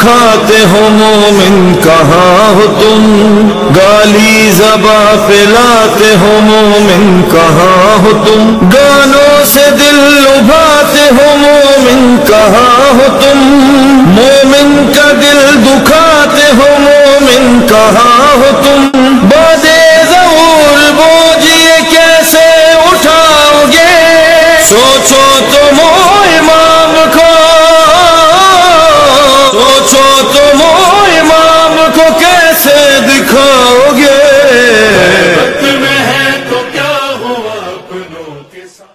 کھاتے ہو مومن کہاں ہو تم؟ گالی زبا پلاتے ہو مومن کہاں ہو تم؟ گانوں سے دل لبھاتے ہو مومن کہاں ہو تم؟ Yes, sir.